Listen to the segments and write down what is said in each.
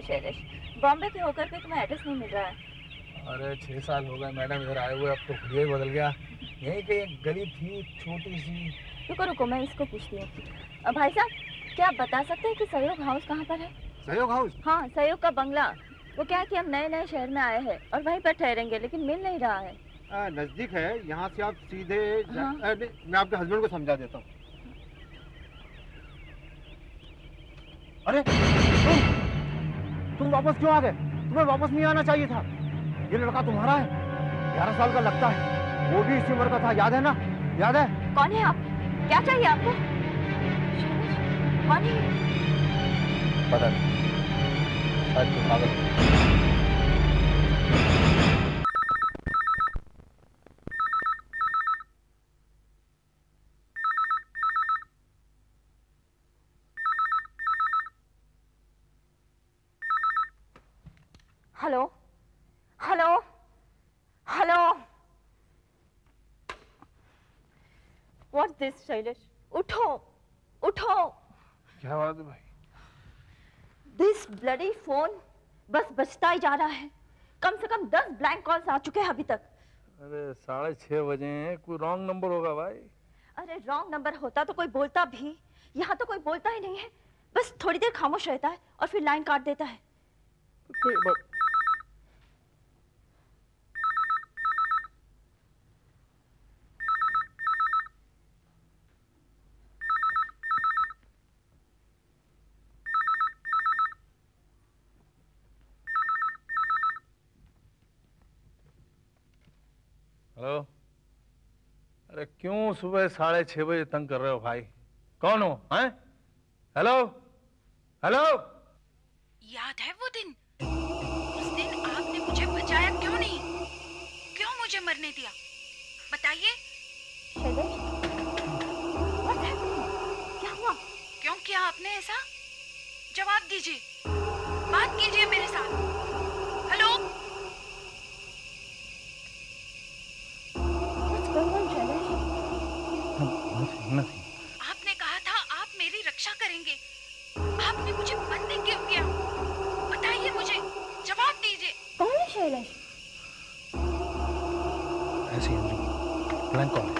है शैलेश। बॉम्बे के होकर के तुम्हें एड्रेस नहीं मिल रहा है। अरे छह साल हो गए मैडम इधर आए हुए अब तो खुद ही बदल गया। यहीं पे एक गली थी छोटी सी। रुको रुको मैं इसको पूछती हूँ। भाई साहब क्या आप बता सकते हैं कि सहयोग हाउस कहाँ पर है? सहयोग हाउस हाँ सहयोग का बंगला। वो क्या है कि हम नए नए शहर में आए हैं और वहीं पर ठहरेंगे लेकिन मिल नहीं रहा है। नज़दीक है यहाँ से आप सीधे हाँ। मैं आपके हस्बैंड को समझा देता हूँ। अरे तुम वापस क्यों आ गए? तुम्हें वापस नहीं आना चाहिए था। ये लड़का तुम्हारा है। ग्यारह साल का लगता है। वो भी इसी उम्र का था। याद है ना? याद है? कौन है आप? क्या चाहिए आपको? कौन है? पता नहीं शायद कोई पागल हो। Hello hello hello what this Shailesh उठो उठो। क्या बात है भाई? दिस ब्लडी फ़ोन बस बजता ही जा रहा है। कम से कम दस ब्लैंक कॉल्स आ चुके हैं अभी तक। अरे साढ़े छह बजे हैं। कोई रॉन्ग नंबर होगा भाई? अरे रॉन्ग नंबर होता तो कोई बोलता भी। यहाँ तो कोई बोलता ही नहीं है। बस थोड़ी देर खामोश रहता है और फिर लाइन काट देता है। कोई ब- हेलो अरे क्यों सुबह साढ़े छह बजे तंग कर रहे हो भाई? कौन हो हैं? हेलो हेलो याद है वो दिन? उस दिन आपने मुझे बचाया क्यों नहीं? क्यों मुझे मरने दिया? बताइए? क्या हुआ? क्यों किया आपने ऐसा? जवाब दीजिए। बात कीजिए मेरे साथ। नहीं आपने कहा था आप मेरी रक्षा करेंगे। आपने मुझे बंदी क्यों किया? बताइए मुझे। जवाब दीजिए। कौन है शैलेश? ऐसे ही अंजू ब्लैंक कॉल है।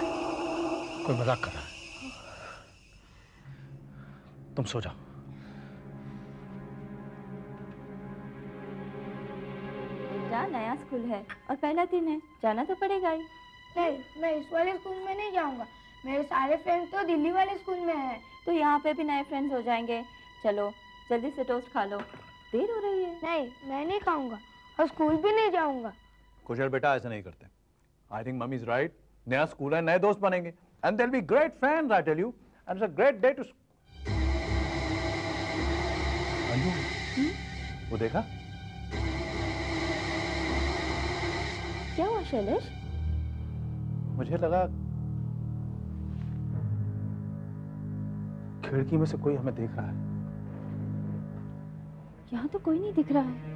कोई मज़ाक कर रहा है। तुम सो जाओ। बेटा नया स्कूल है। और पहला दिन है। जाना तो पड़ेगा ही। नहीं मैं इस वाले स्कूल में नहीं जाऊँगा। मेरे सारे फ्रेंड्स तो दिल्ली वाले स्कूल में हैं तो यहाँ पे भी नए फ्रेंड्स हो जाएँगे। चलो जल्दी से टोस्ट खा लो। देर हो रही है। नहीं मैं नहीं खाऊँगा और स्कूल भी नहीं जाऊँगा। कुशल बेटा ऐसा नहीं करते। I think mummy is right नया स्कूल है नए दोस्त बनेंगे। And they'll be great friend I tell you and it's a great day to Anju वो देखा? क्या हुआ शैलेश? मुझे लगा खिड़की में से कोई हमें देख रहा है। यहाँ तो कोई नहीं दिख रहा है।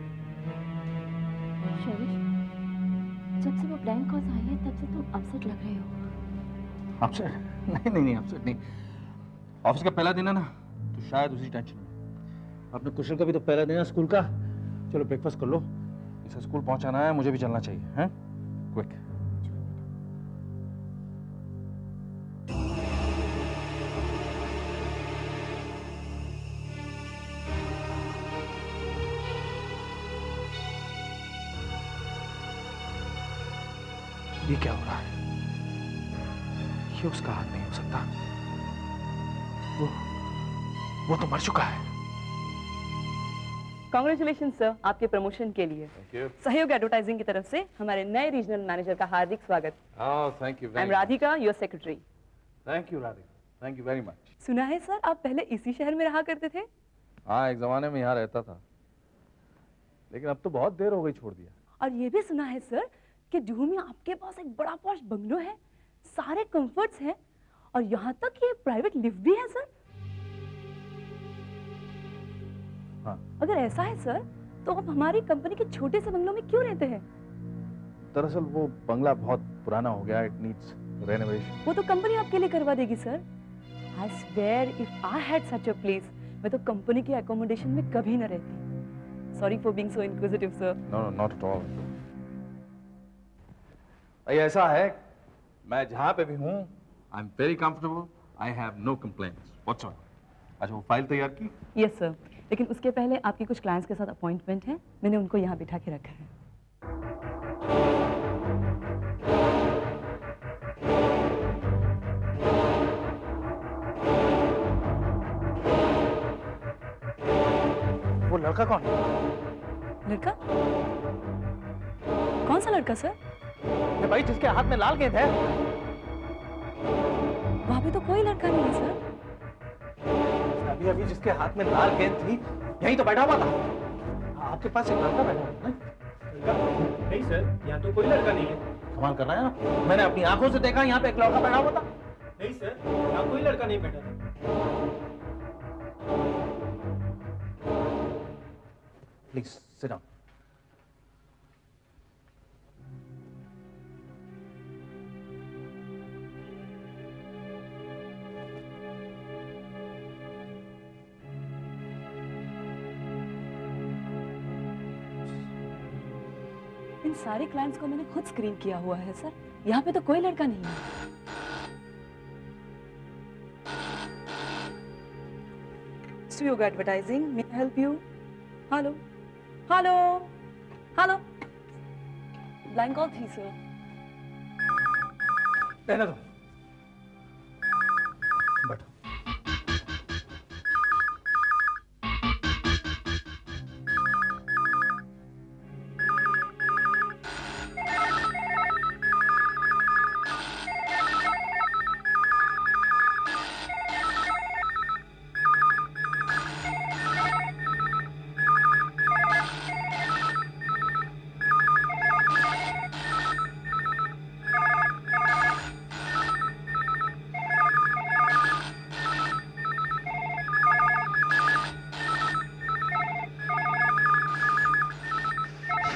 जब से वो ब्लैंक कॉल्स आई है तब से तुम अपसेट लग रहे हो। अपसेट नहीं नहीं नहीं अपसेट नहीं। ऑफ़िस का पहला दिन है ना तो शायद उसी टेंशन में। अपने कुशल का भी तो पहला दिन है स्कूल का। चलो ब्रेकफास्ट कर लो। इसे स्कूल पहुंचाना है मुझे भी चलना चाहिए हैं? क्विक वो तो मर चुका है। कॉन्ग्रेचुलेशन सर आपके प्रमोशन के लिए। सहयोग एडवर्टाइजिंग की तरफ़ से हमारे नए रीजनल मैनेजर का हार्दिक स्वागत। Thank you I am Radhika your secretary thank you Radhika thank you very much सुना है सर आप पहले इसी शहर में रहा करते थे? हाँ एक जमाने में यहाँ रहता था। लेकिन अब तो बहुत देर हो गई छोड़ दिया। और ये भी सुना है सर कि जुहू में आपके पास एक बड़ा पॉश बंगलो है। सारे कंफर्ट्स हैं और यहाँ तक ये प्राइवेट लिफ्ट भी है सर हाँ। अगर ऐसा है सर तो आप हमारी कंपनी के छोटे से बंगलों में क्यों रहते हैं? दरअसल वो बंगला बहुत पुराना हो गया इट नीड्स रेनोवेशन वो तो कंपनी आपके लिए करवा देगी sir. I swear if I had such a place मैं तो कंपनी के एकोमोडेशन में कभी न रहती। For being so inquisitive, sir. No, no, not at all. भाई ऐसा है मैं जहाँ पे भी हूँ I am very comfortable I have no complaints whatsoever अच्छा वो फ़ाइल तैयार की? Yes, sir. लेकिन उसके पहले आपके कुछ क्लाइंट्स के साथ अपॉइंटमेंट है। मैंने उनको यहाँ बिठा के रखा है। वो लड़का कौन? है लड़का? कौन सा लड़का सर? ये भाई जिसके हाथ में लाल गेंद है। वहाँ पे तो कोई लड़का नहीं है सर। अभी अभी जिसके हाथ में लाल गेंद थी यही तो बैठा हुआ था। आपके पास एक लड़का बैठा हुआ है नहीं? सर यहाँ तो कोई लड़का नहीं है। कमाल कर रहा है ना मैंने अपनी आँखों से देखा यहाँ पे एक लड़का बैठा हुआ था। नहीं सर यहाँ कोई लड़का नहीं बैठा था। प्लीज़ सिट डाउन सारे क्लाइंट्स को मैंने खुद स्क्रीन किया हुआ है सर यहाँ पे तो कोई लड़का नहीं है। Advertising may help you hello hello hello blank call थी सर दो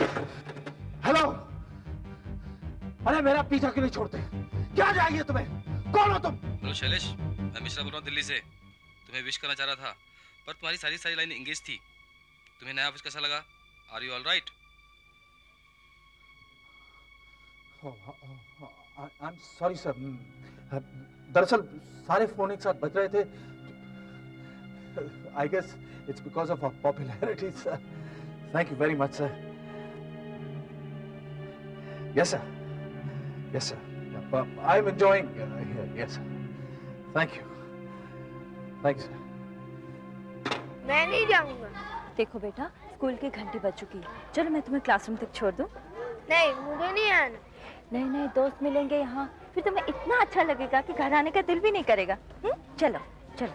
हेलो। अरे मेरा पीछा क्यों नहीं छोड़ते? क्या चाहिए तुम्हें? कौन हो तुम? हेलो शैलेश मैं मिश्रा बोल रहा हूँ दिल्ली से। तुम्हें विश करना चाह रहा था पर तुम्हारी सारी सारी लाइन इंग्लिश थी। तुम्हें नया ऑफ़िस कैसा लगा? Are you all right I am sorry sir दरअसल सारे फ़ोन एक साथ बज रहे थे। I guess it's because of popularity sir thank you very much sir yes sir yes sir I am enjoying yes sir thank you thank you sir मैं नहीं जाऊँगा। देखो बेटा स्कूल की घंटी बज चुकी है। चलो मैं तुम्हें क्लासरूम तक छोड़ दूँ? नहीं मुझे नहीं आना। नए नए दोस्त मिलेंगे यहाँ। फिर तुम्हें इतना अच्छा लगेगा कि घर आने का दिल भी नहीं करेगा। हुँ? चलो चलो।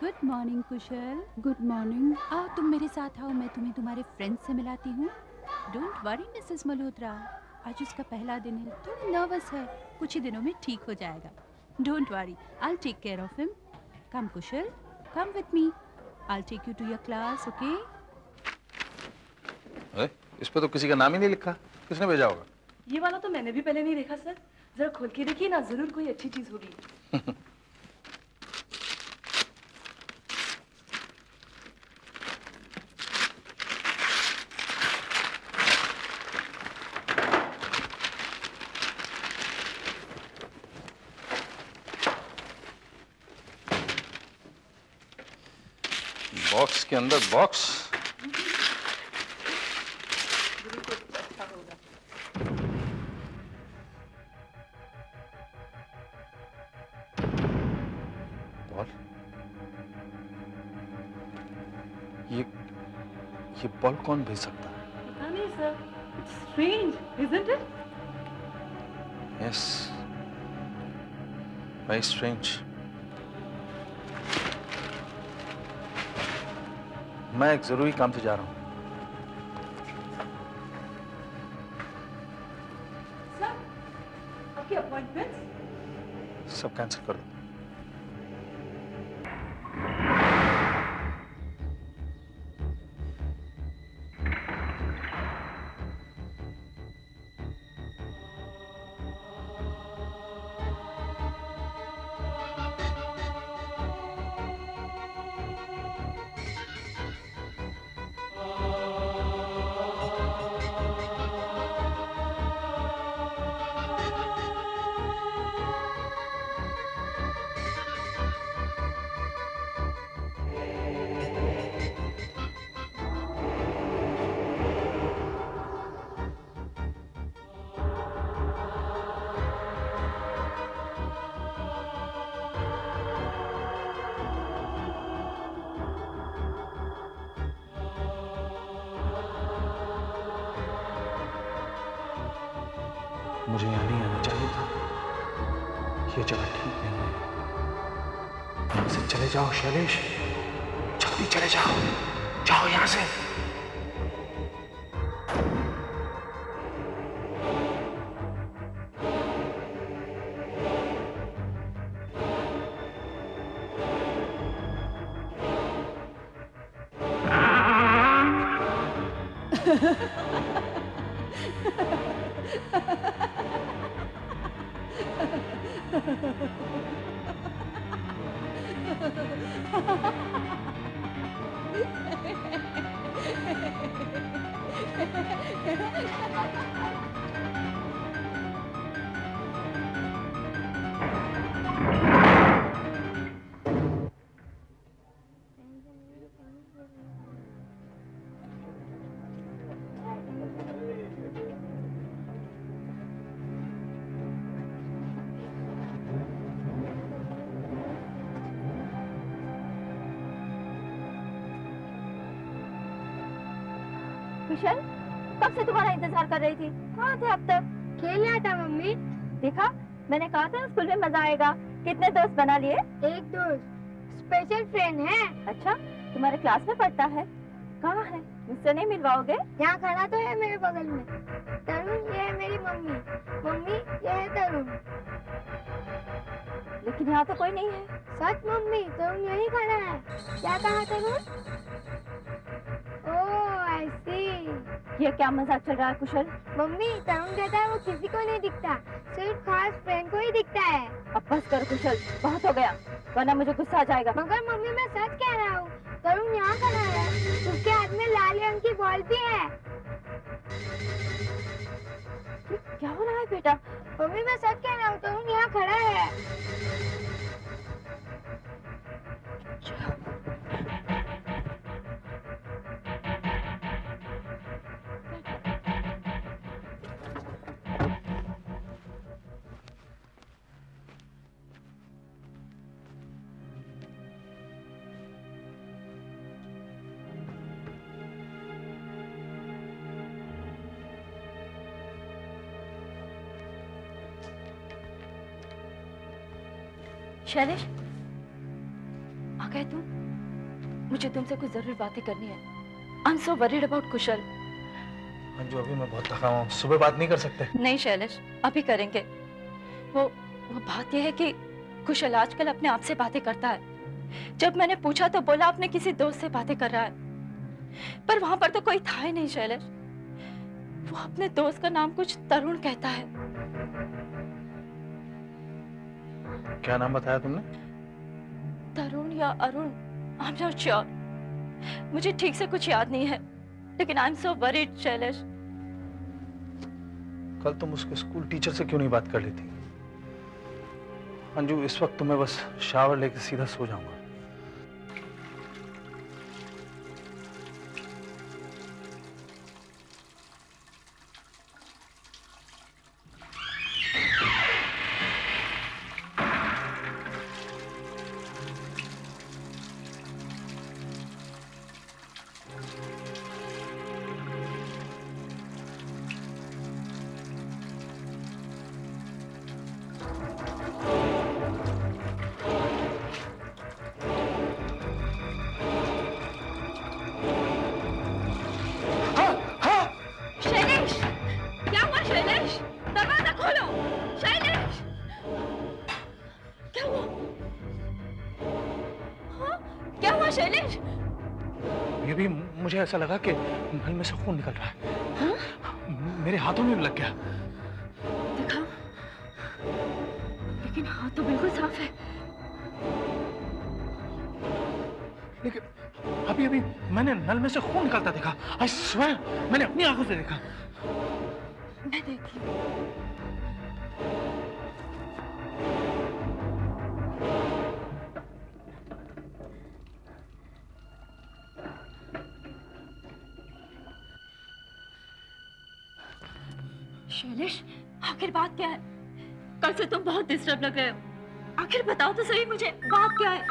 Good morning Kushal. Good morning आओ तुम मेरे साथ आओ। मैं तुम्हें तुम्हारे फ्रेंड से मिलाती हूँ। डोंट वरी मिसेस मल्होत्रा आज उसका पहला दिन है थोड़ा नर्वस है। कुछ ही दिनों में ठीक हो जाएगा। Don't worry I take care of him come Kushal come with me I take you to your class okay अरे इस पर तो किसी का नाम ही नहीं लिखा। किसने भेजा होगा? ये वाला तो मैंने भी पहले नहीं देखा सर। जरा खोल के देखिए ना ज़रूर कोई अच्छी चीज़ होगी। बॉक्स के अंदर बॉक्स बॉल ये ये बॉल कौन भेज सकता है? पता नहीं sir it's strange isn't it yes very strange मैं एक ज़रूरी काम से जा रहा हूँ। सर आपकी अपॉइंटमेंट सब कैंसिल कर दो। जाओ शैलेश। जल्दी चले जाओ। जाओ यहाँ से। कुशल मैंने कहा था स्कूल में मज़ा आएगा। कितने दोस्त बना लिए? एक दोस्त। स्पेशल फ्रेंड है। अच्छा तुम्हारे क्लास में पढ़ता है। कहाँ है? मुझसे नहीं मिलवाओगे? यहाँ खड़ा तो है मेरे बगल में। तरुण ये है मेरी मम्मी। मम्मी ये है तरुण। लेकिन यहाँ तो कोई नहीं है। सच मम्मी तरुण यही खड़ा है। क्या कहा तरुण? ये क्या मज़ाक चल रहा है कुशल? मम्मी तरुण कहता है वो किसी को नहीं दिखता। सिर्फ़ खास फ्रेंड को ही दिखता है। अब बस कर कुशल बहुत हो गया वरना मुझे गुस्सा आ जाएगा। मगर मम्मी मैं सच कह रहा हूँ करूँ यहाँ खड़ा है? उसके हाथ में लाल रंग की बॉल भी है। क्या हो रहा है बेटा? मम्मी मैं सच कह रहा हूँ तरुण यहाँ खड़ा है। शैलेश आ गए तुम? मुझे तुमसे कुछ ज़रूरी बातें करनी है। I am so worried about Kushal. Anju अभी मैं बहुत थका हूँ। सुबह बात नहीं कर सकते? नहीं शैलेश अभी करेंगे। वो वो बात यह है कि कुशल आजकल अपने आप से बातें करता है। जब मैंने पूछा तो बोला अपने किसी दोस्त से बातें कर रहा है। पर वहाँ पर तो कोई था ही नहीं शैलेश। वो अपने दोस्त का नाम कुछ तरुण कहता है। क्या नाम बताया तुमने? तरुण या Arun I am not sure मुझे ठीक से कुछ याद नहीं है लेकिन I am so worried Shailesh कल तुम उसके स्कूल टीचर से क्यों नहीं बात कर लेती? अंजू इस वक्त तुम्हें मैं बस शावर लेके सीधा सो जाऊँगा। शैलेश दरवाज़ा खोलो शैलेश क्या हुआ हाँ? क्या हुआ शैलेश ये भी मुझे ऐसा लगा कि नल में से खून निकल रहा है। हाँ? मेरे हाथों में लग गया। दिखा? लेकिन हाथ तो बिल्कुल साफ़ है। लेकिन अभी अभी मैंने नल में से खून निकलता देखा। आई स्वेयर मैंने अपनी आँखों से देखा। तुम बहुत डिस्टर्ब लग रहे हो। आखिर बताओ तो सही मुझे बात क्या है?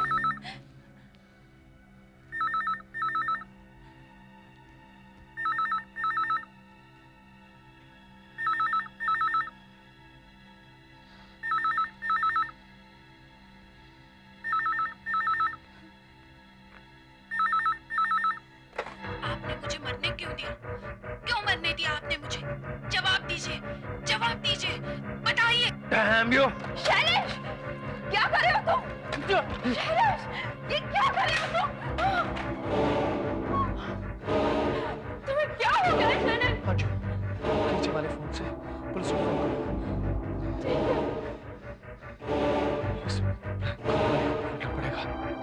बताइए डैम यू शैलेश क्या कर रहे हो तुम? शैलेश ये क्या कर रहे हो तुम? तुम्हें क्या हो गया शैलेश? अंजू नीचे वाले फ़ोन से पुलिस को फ़ोन करो।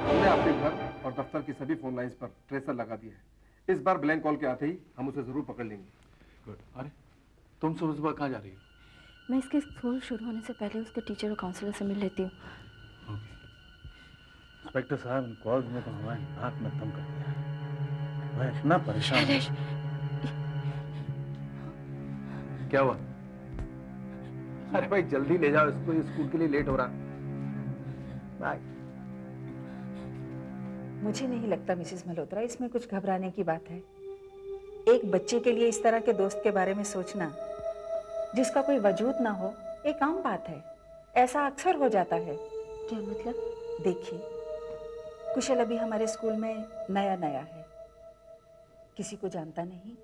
हमने आपके घर और दफ्तर की सभी फ़ोन लाइंस पर ट्रेसर लगा दिया है। इस बार ब्लैंक कॉल के आते ही हम उसे ज़रूर पकड़ लेंगे। गुड अरे तुम सुबह सुबह कहाँ जा रही हो? मैं इसके स्कूल शुरू होने से पहले उसके टीचर और काउंसलर से मिल लेती हूँ। इंस्पेक्टर साहब इन कॉल्स में तो हमारी नाक में दम कर दिया मैं इतना परेशान हूँ। क्या हुआ? अरे भाई जल्दी ले जाओ इसको ये स्कूल के लिए लेट हो रहा। बाय मुझे नहीं लगता मिसेस मल्होत्रा इसमें कुछ घबराने की बात है। एक बच्चे के लिए इस तरह के दोस्त के बारे में सोचना जिसका कोई वजूद ना हो एक आम बात है। ऐसा अक्सर हो जाता है। क्या मतलब? देखिए कुशल अभी हमारे स्कूल में नया नया है। किसी को जानता नहीं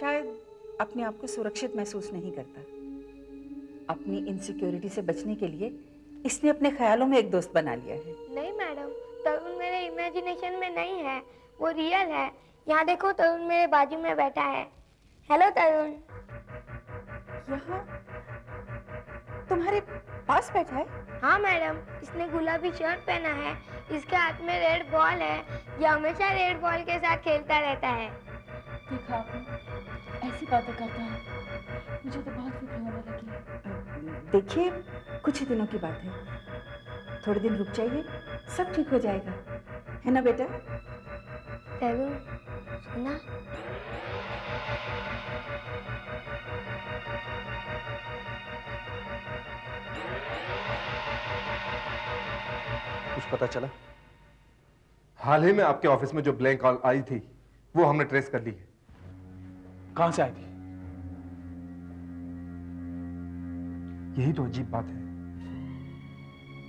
शायद अपने आप को सुरक्षित महसूस नहीं करता। अपनी इनसिक्योरिटी से बचने के लिए इसने अपने ख्यालों में एक दोस्त बना लिया है। नहीं मैडम तरुण मेरे इमेजिनेशन में नहीं है वो रियल है। यहाँ देखो तरुण मेरे बाजू में बैठा है। हेलो तरुण। यहाँ तुम्हारे पास बैठा है? हाँ मैडम। इसने गुलाबी शर्ट पहना है। इसके हाथ में रेड बॉल है। ये हमेशा रेड बॉल के साथ खेलता रहता है। देखा आपने? ऐसी बातें करता है। मुझे तो बहुत फ़िक्र होने लगी देखिए कुछ ही दिनों की बात है। थोड़े दिन रुक जाइए। सब ठीक हो जाएगा। है ना बेटा? सुना। कुछ पता चला? हाल ही में आपके ऑफ़िस में जो ब्लैंक कॉल आई थी वो हमने ट्रेस कर ली है। कहाँ से आई थी? यही तो अजीब बात है।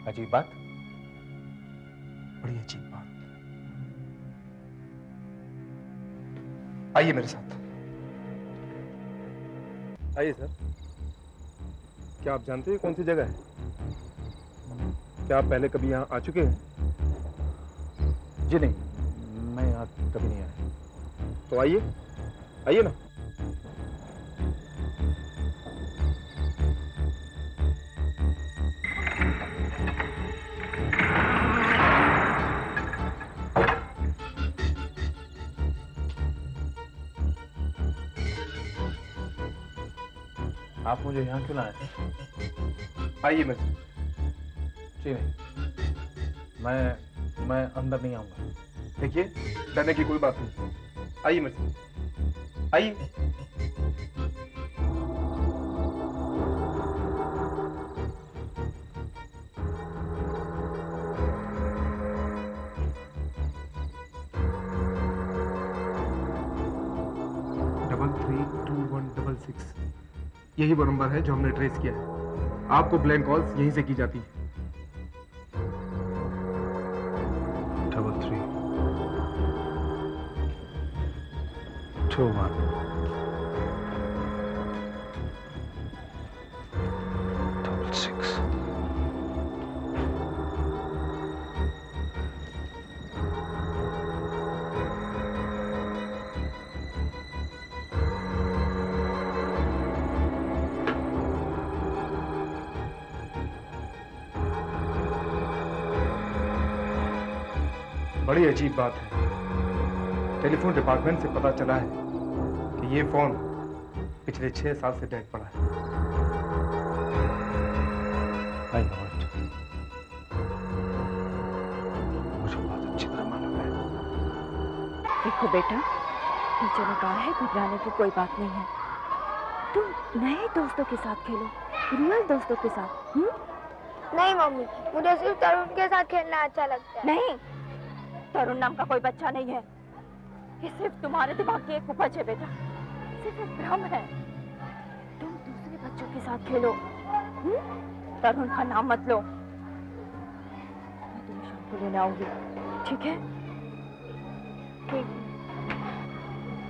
अजीब बात? बड़ी अजीब बात। आइए मेरे साथ। आइए सर। क्या आप जानते हैं कौन सी जगह है? क्या आप पहले कभी यहाँ आ चुके हैं? जी नहीं मैं यहाँ कभी नहीं आया। तो आइए आइए ना। आप मुझे यहाँ क्यों लाए आइए साथ जी नहीं। मैं मैं अंदर नहीं आऊँगा। देखिए, डरने की कोई बात नहीं। आइए मेरे आइए। यही वो नंबर है जो हमने ट्रेस किया है। आपको ब्लैंक कॉल्स यहीं से की जाती है। डबल थ्री टू बड़ी अजीब बात है। टेलीफोन डिपार्टमेंट से पता चला है कि ये फ़ोन पिछले छह साल से डेड पड़ा है। आई नो इट मुझे बहुत अच्छी तरह मालूम है। देखो बेटा टीचर ने कहा है घबराने की कोई बात नहीं है। तुम नए दोस्तों के साथ खेलो रियल दोस्तों के साथ हम्म? नहीं मम्मी मुझे सिर्फ़ तरुण के साथ खेलना अच्छा लगता है। नहीं तरुण नाम का कोई बच्चा नहीं है ये सिर्फ़ तुम्हारे दिमाग की एक उपज है बेटा सिर्फ़ एक भ्रम है। तुम दूसरे बच्चों के साथ खेलो। हम्म? तरुण का नाम मत लो। मैं तुम्हें शाम को लेने आऊँगी। ठीक है? ठीक।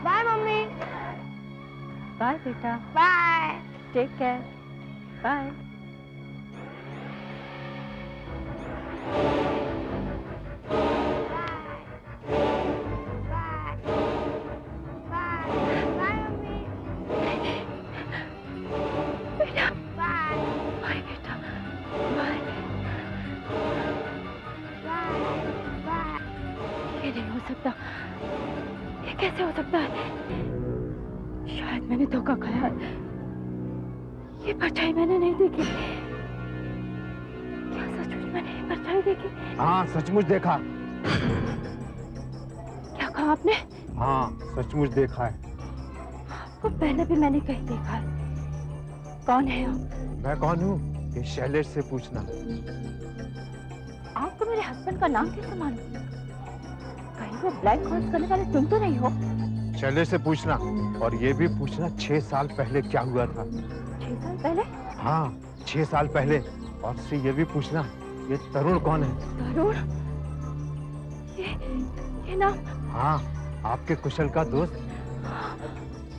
Bye mummy. बाय बेटा। बाय टेक केयर बाय सचमुच देखा क्या कहा आपने? हाँ सचमुच देखा है। आपको पहले भी मैंने कहीं देखा है। कौन है आप? मैं कौन हूँ? ये शैलेश से पूछना। आपको मेरे हस्बैंड का नाम कैसे मालूम? कहीं वो ब्लैक हॉर्स करने वाले तुम तो नहीं हो। शैलेश से पूछना। और ये भी पूछना छह साल पहले क्या हुआ था? छह साल पहले? हाँ छह साल पहले। और से ये भी पूछना। ये तरुण कौन है? तरुण? ये ये नाम? हाँ आपके कुशल का दोस्त।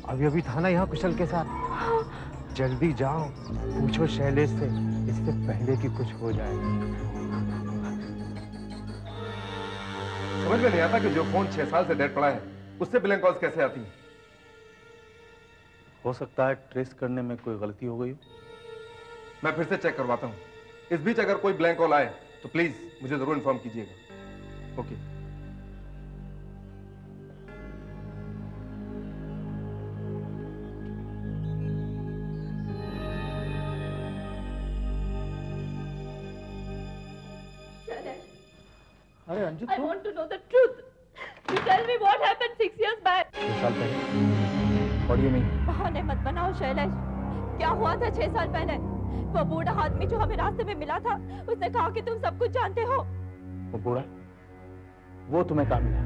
अभी अभी था ना यहाँ कुशल के साथ। जल्दी जाओ पूछो शैलेश से इससे पहले कि कुछ हो जाए। समझ में नहीं आता कि जो फ़ोन छह साल से डेड पड़ा है उससे ब्लैंक कॉल्स कैसे आती हैं? हो सकता है ट्रेस करने में कोई गलती हो गई हो। मैं फिर से चेक करवाता हूँ। इस बीच अगर कोई ब्लैंक कॉल आए तो प्लीज़ मुझे ज़रूर इन्फॉर्म कीजिएगा। ओके अरे Anjit I want to know the truth. You tell me what happened six years back. छह साल पहले। What do you mean? बहाने मत बनाओ शैलेश। क्या हुआ था छह साल पहले? वो बूढ़ा आदमी जो हमें रास्ते में मिला था उसने कहा कि तुम सब कुछ जानते हो। वो बूढ़ा वो तुम्हें कहाँ मिला?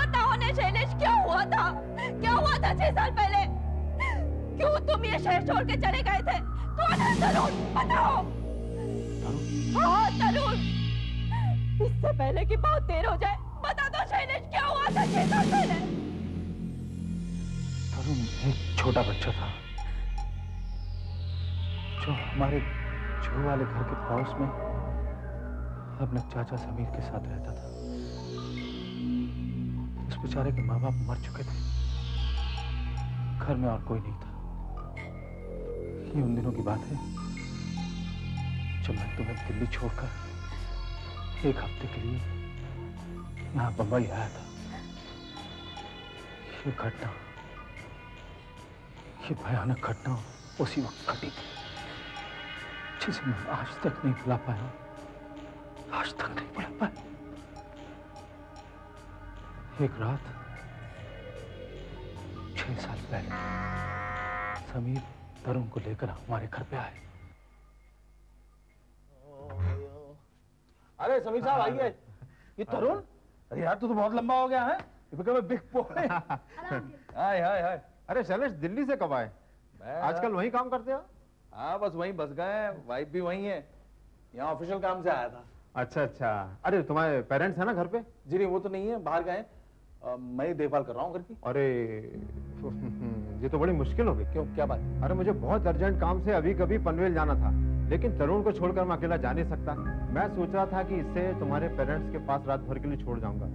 बताओ ने शैलेश क्या हुआ था? क्या हुआ था छह साल पहले? क्यों तुम ये शहर छोड़ के चले गए थे? कौन है तरुण? बताओ। हाँ तरुण। इससे पहले कि बहुत देर हो जाए बता दो शैलेश क्या हुआ था छह साल पहले? तरुण एक छोटा बच्चा था। जो हमारे जुड़ू वाले घर के पड़ोस में अपने चाचा समीर के साथ रहता था। उस बेचारे के माँ बाप मर चुके थे। घर में और कोई नहीं था। ये उन दिनों की बात है जब मैं तुम्हें दिल्ली छोड़कर एक हफ़्ते के लिए यहाँ बम्बई आया था। ये घटना, ये भयानक घटना उसी वक्त घटी थी। जिसे मैं आज तक नहीं भुला पाया। आज तक नहीं भुला पाया। एक रात छह साल पहले समीर तरुण को लेकर हमारे घर पे आए। अरे समीर साहब आइए। ये तरुण? अरे यार तू तो बहुत लंबा हो गया है। बिग बॉय हाय हाय हाय अरे शैलेश दिल्ली से कब आए? आजकल वही काम करते हो? हाँ बस वहीं बस गए वाइफ भी वहीं है। यहाँ ऑफिशियल काम से आया था। अच्छा अच्छा। अरे तुम्हारे पेरेंट्स है ना घर पे? जी नहीं वो तो नहीं है बाहर गए मैं देखभाल कर रहा हूँ घर की। अरे ये तो बड़ी मुश्किल हो गई। क्यों क्या बात? अरे मुझे बहुत अर्जेंट काम से अभी कभी पनवेल जाना था लेकिन तरुण को छोड़कर मैं अकेला जा नहीं सकता। मैं सोच रहा था कि इससे तुम्हारे पेरेंट्स के पास रात भर के लिए छोड़ जाऊँगा।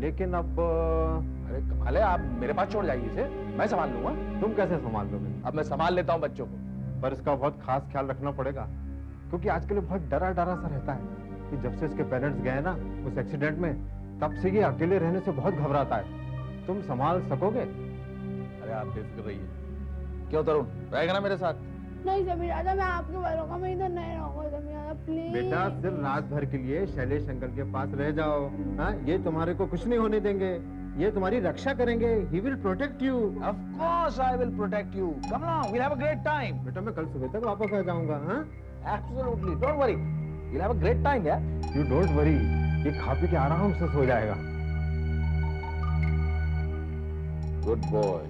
लेकिन अब अरे कमाल है आप मेरे पास छोड़ जाइए इसे। मैं संभाल लूँगा। तुम कैसे संभाल लोगे अब मैं संभाल लेता हूँ बच्चों को। पर इसका बहुत खास ख्याल रखना पड़ेगा क्योंकि आजकल बहुत डरा डरा सा रहता है कि जब से इसके पेरेंट्स गए ना उस एक्सीडेंट में तब से ये अकेले रहने से बहुत घबराता है। तुम संभाल सकोगे? अरे आप बेफिक्र रहिए। क्यों तरुण? रहेगा ना मेरे साथ? नहीं समीर दादा मैं आपके भरोसा में इधर नहीं रहूँगा समीर दादा प्लीज़ बेटा सिर्फ़ रात भर के लिए शैलेश अंकल के पास रह जाओ। हाँ ये तुम्हारे को कुछ नहीं होने देंगे। ये तुम्हारी रक्षा करेंगे। He will protect you of course I will protect you come on we'll have a great time बेटा मैं कल सुबह तक वापस आ जाऊँगा हाँ? Absolutely don't worry we'll have a great time यार यू डोंट वरी ये खा पी के आराम से सो जाएगा। गुड बॉय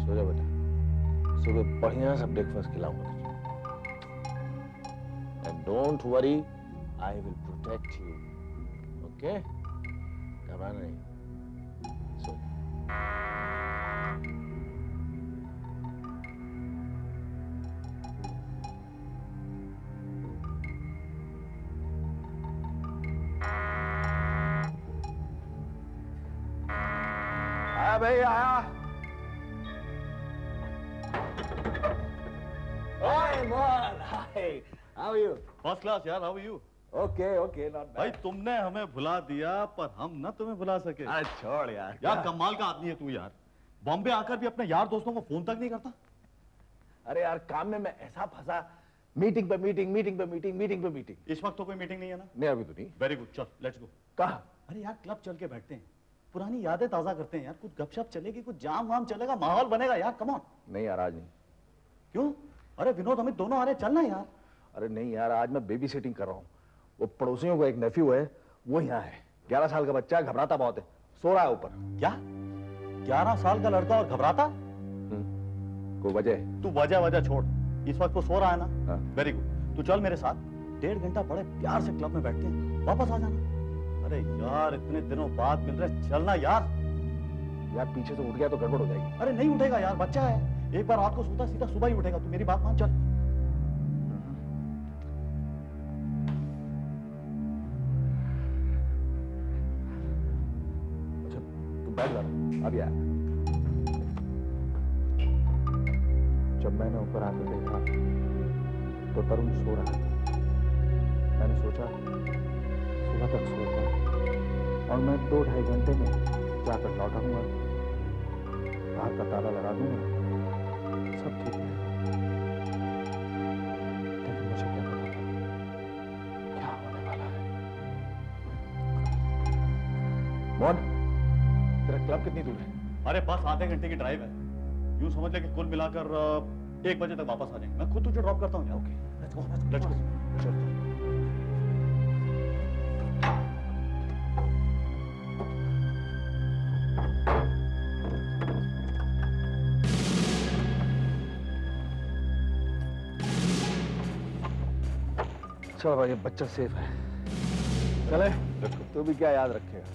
सो जा बेटा। सुबह बढ़िया सा ब्रेकफास्ट खिलाऊँगा तुझे। And don't worry I will protect you okay घबराना नहीं Hey, ya. Hi, Mon. Hi. How are you? First class, yeah. How are you? Okay, okay, not भाई तुमने हमें भुला दिया पर हम ना तुम्हें भुला सके। अरे छोड़ यार। यार कमाल का आदमी है तू यार। बॉम्बे आकर भी अपने यार दोस्तों को फ़ोन तक नहीं करता। अरे यार काम में मैं ऐसा फंसा। मीटिंग पे मीटिंग मीटिंग पे मीटिंग मीटिंग पे मीटिंग इस वक्त तो कोई मीटिंग नहीं है ना? नहीं अभी तो नहीं। वेरी गुड चल लेट्स गो कहा? अरे यार क्लब चल के बैठते हैं। पुरानी यादें ताज़ा करते हैं यार। कुछ गपशप चलेगी कुछ जाम वाम चलेगा माहौल बनेगा यार कम ऑन नहीं यार आज नहीं। क्यों? अरे विनोद अमित दोनों आ रहे चलना यार। अरे नहीं यार आज मैं बेबी सिटिंग कर रहा हूँ। वो पड़ोसियों का एक नेफ्यू है वो यहाँ है। ग्यारह साल का बच्चा घबराता बहुत है। सो रहा है ऊपर। क्या? ग्यारह साल का लड़का और घबराता? कोई वजह तू वजह वजह छोड़। इस वक्त वो सो रहा है ना? हाँ। वेरी गुड तू चल मेरे साथ। डेढ़ घंटा बड़े प्यार से क्लब में बैठते हैं। वापस आ जाना। अरे यार इतने दिनों बाद मिल रहे चलना यार। यार पीछे से उठ गया तो गड़बड़ हो जाएगी। अरे नहीं उठेगा यार बच्चा है। एक बार रात को सोता सीधा सुबह ही उठेगा। तू मेरी बात मान चल। बैठ। जा अभी आया जब मैंने ऊपर आकर देखा तो तरुण सो रहा था। मैंने सोचा, सुबह तक सोता और मैं दो ढाई घंटे में जाकर लौटाऊँगा बाहर का ताला लगा दूँगा। सब ठीक है। क्लब कितनी दूर है? अरे बस आधे घंटे की ड्राइव है। यूँ समझ ले कि कुल मिलाकर एक बजे तक वापस आ जाएँगे। मैं खुद तुझे ड्रॉप करता हूँ okay. Let's go let's go चलो भाई बच्चा सेफ़ है। चले तू भी क्या याद रखेगा?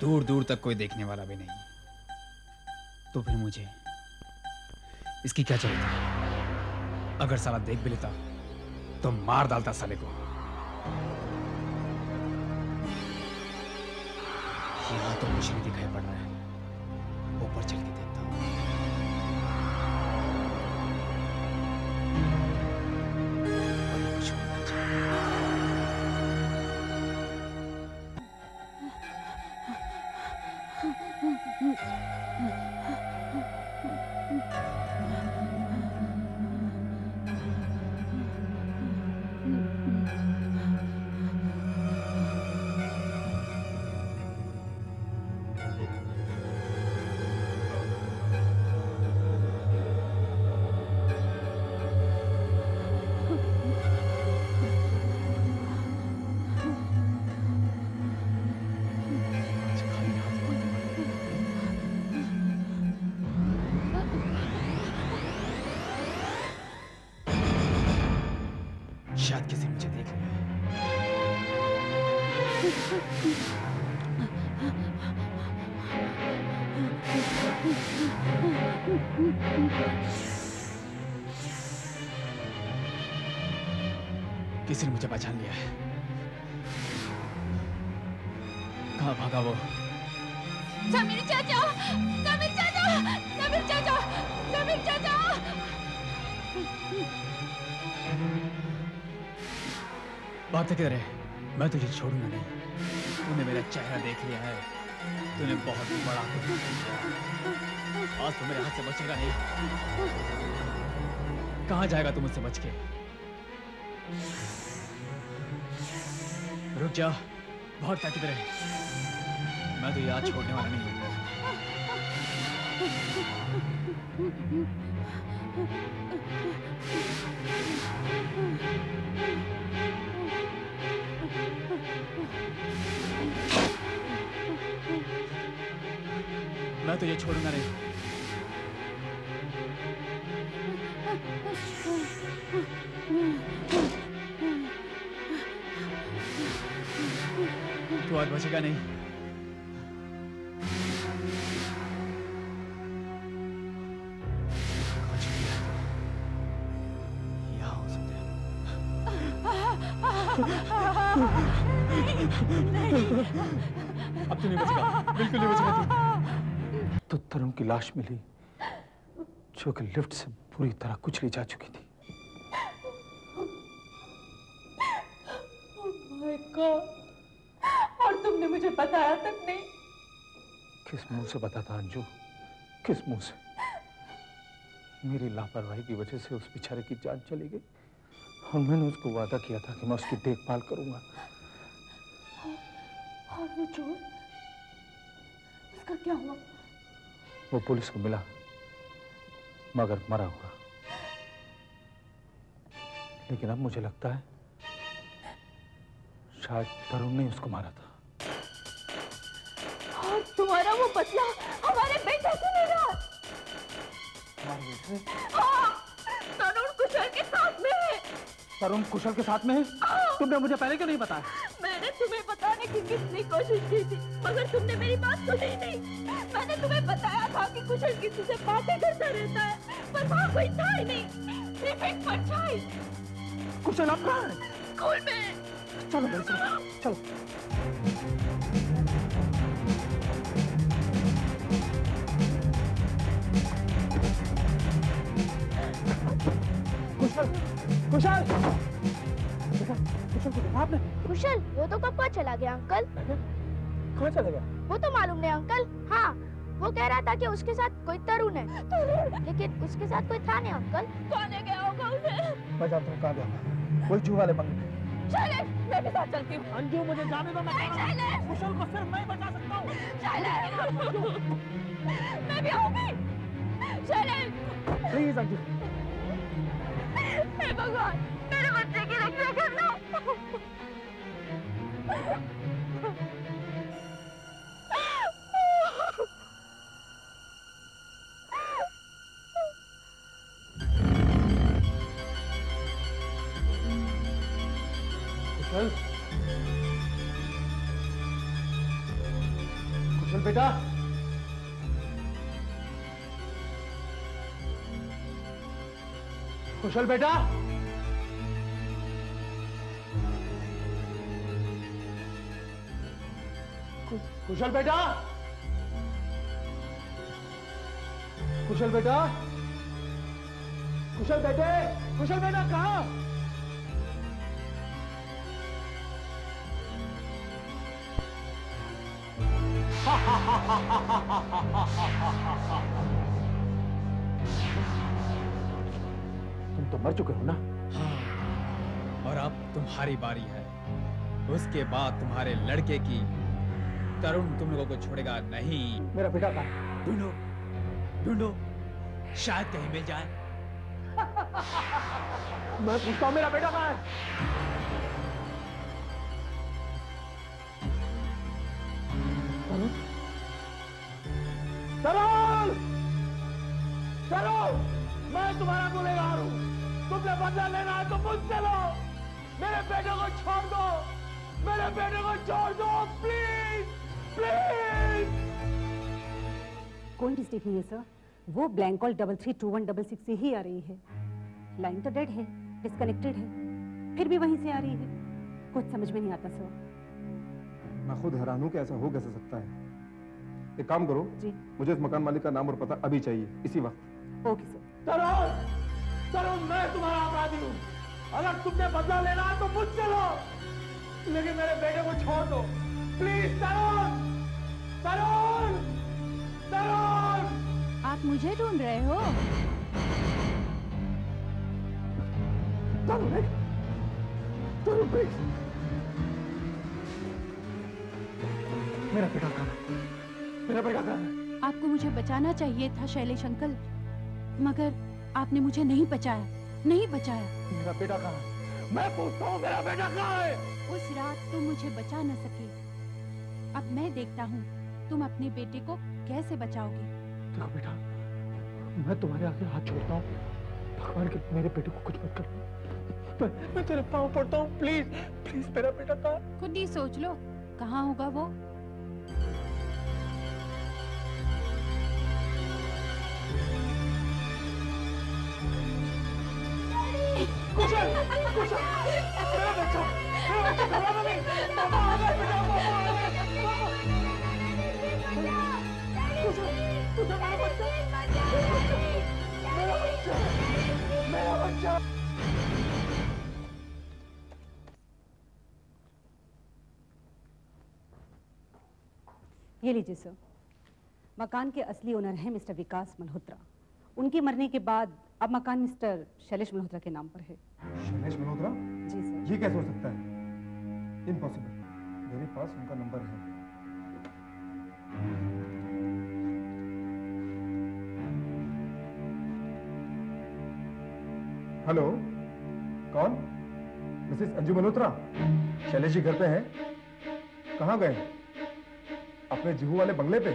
दूर दूर तक कोई देखने वाला भी नहीं। तो फिर मुझे इसकी क्या ज़रूरत अगर साला देख भी लेता तो मार डालता साले को। यहाँ तो कुछ नहीं दिखाई पड़ रहा है। ऊपर चल के किसी ने मुझे पहचान लिया है। कहाँ भागा वो? समीर चाचा समीर चाचा समीर चाचा समीर चाचा। बात किधर है? मैं तुझे छोड़ूँगा नहीं। तूने मेरा चेहरा देख लिया है। तूने बहुत बड़ा। आज तो मेरे हाथ से बचेगा नहीं। कहाँ जाएगा तू मुझसे बच के? रुक जा। बहुत ताकत रहे। मैं तो याद छोड़ने वाला नहीं हूँ। मैं तो ये छोड़ूँगा नहीं तू आज बचेगा नहीं। तू तरुण की लाश मिली जो कि लिफ्ट से पूरी तरह कुचली जा चुकी थी। माय और तुमने मुझे बताया तक नहीं। किस मुँह से बताता अंजू? किस मुँह से? मेरी लापरवाही की वजह से उस बेचारे की जान चली गई। और मैंने उसको वादा किया था कि मैं उसकी देखभाल करूँगा। और वो चोर उसका क्या हुआ? वो पुलिस को मिला मगर मरा हुआ। लेकिन अब मुझे लगता है शायद तरुण ने उसको मारा था। और तुम्हारा वो बदला हमारे बेटे से लेना। हाँ, तरुण कुशल के साथ में है। तरुण कुशल के साथ में है? तुमने मुझे पहले क्यों नहीं बताया? मैंने कितनी कोशिश की थी मगर तुमने मेरी बात सुनी नहीं। मैंने तुम्हें बताया था कि कुशल किसी से बातें करता रहता है पर वहाँ कोई था ही नहीं सिर्फ़ एक परछाई। कुशल अब कहाँ है? स्कूल में। चलो मेरे साथ चलो। कुशल कुशल। कुशल को देखा आपने? कुशल वो तो कब का चला गया अंकल। कहाँ चला गया? वो तो मालूम नहीं अंकल। हाँ वो कह रहा था कि उसके साथ कोई तरुण है। लेकिन उसके साथ कोई था नहीं अंकल। कौन ले गया होगा उसे। मैं जानता हूँ कहाँ गया कोई जू वाले बंगले। शैलेश मैं भी साथ चलती हूँ। अंजू मुझे जाने दो मैं शैलेश कुशल को सिर्फ़ मैं बचा सकता हूँ। शैलेश मैं भी आऊँगी शैलेश प्लीज़ अंजू। हे भगवान मेरे बच्चे की रक्षा करना। कुशल बेटा। कुशल बेटा। कुशल बेटा? कुशल बेटा? कुशल बेटे? कुशल बेटा कहा? तुम तो मर चुके हो ना? और अब तुम्हारी बारी है। उसके बाद तुम्हारे लड़के की तरुण तुम लोगों को छोड़ेगा नहीं। मेरा बेटा कहाँ है? ढूंढो ढूंढो शायद कहीं मिल जाए। मैं पूछता हूँ मेरा बेटा कहाँ है? तरुण मैं तुम्हारा गुनेगार हूँ। तुमने बदला लेना है तो मुझसे लो। मेरे बेटे को छोड़ दो। मेरे बेटे को छोड़ दो प्लीज़ कोई मिस्टेक नहीं है सर? वो blank call double three two one double six से ही आ रही है। लाइन तो डेड है डिस्कनेक्टेड है फिर भी वहीं से आ रही है। कुछ समझ में नहीं आता सर। मैं खुद हैरान हूँ कि ऐसा हो कैसे सकता है। एक काम करो जी। मुझे इस मकान मालिक का नाम और पता अभी चाहिए इसी वक्त। ओके सर तरुण तरुण मैं तुम्हारा अपराधी हूँ। अगर तुमने बदला लेना है तो मुझसे लो। लेकिन मेरे बेटे को छोड़ दो। प्लीज़ तरुण! तरुण! तरुण! आप मुझे ढूंढ रहे हो? तरुण तरुण प्लीज़ मेरा बेटा कहाँ है? मेरा बेटा कहाँ है? आपको मुझे बचाना चाहिए था शैलेश अंकल। मगर आपने मुझे नहीं बचाया नहीं बचाया। मेरा बेटा कहाँ है? मैं पूछता हूँ मेरा बेटा कहाँ है? उस रात तुम मुझे बचा न सके। अब मैं देखता हूँ तुम अपने बेटे को कैसे बचाओगे? देखो बेटा मैं तुम्हारे आगे हाथ जोड़ता हूँ। भगवान के मेरे बेटे को कुछ मत कर। मैं, मैं तेरे पाँव पड़ता हूँ प्लीज़ प्लीज़ मेरा बेटा कहाँ खुद ही सोच लो कहाँ होगा वो? कुशल कुशल मेरा बच्चा मेरा बच्चा घबराना नहीं। ये लीजिए सर मकान के असली ओनर हैं मिस्टर विकास मल्होत्रा। उनके मरने के बाद अब मकान मिस्टर शैलेश मल्होत्रा के नाम पर है। शैलेश मल्होत्रा? जी सर ये कैसे हो सकता है? इम्पॉसिबल मेरे पास उनका नंबर है। हेलो, कौन? मिसेस अंजू मल्होत्रा। शैलेश जी घर पे हैं। कहाँ गए? अपने जुहू वाले बंगले पे।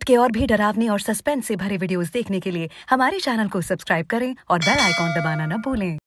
आहट के और भी डरावने और सस्पेंस से भरे वीडियोस देखने के लिए हमारे चैनल को सब्सक्राइब करें और बेल आइकॉन दबाना न भूलें।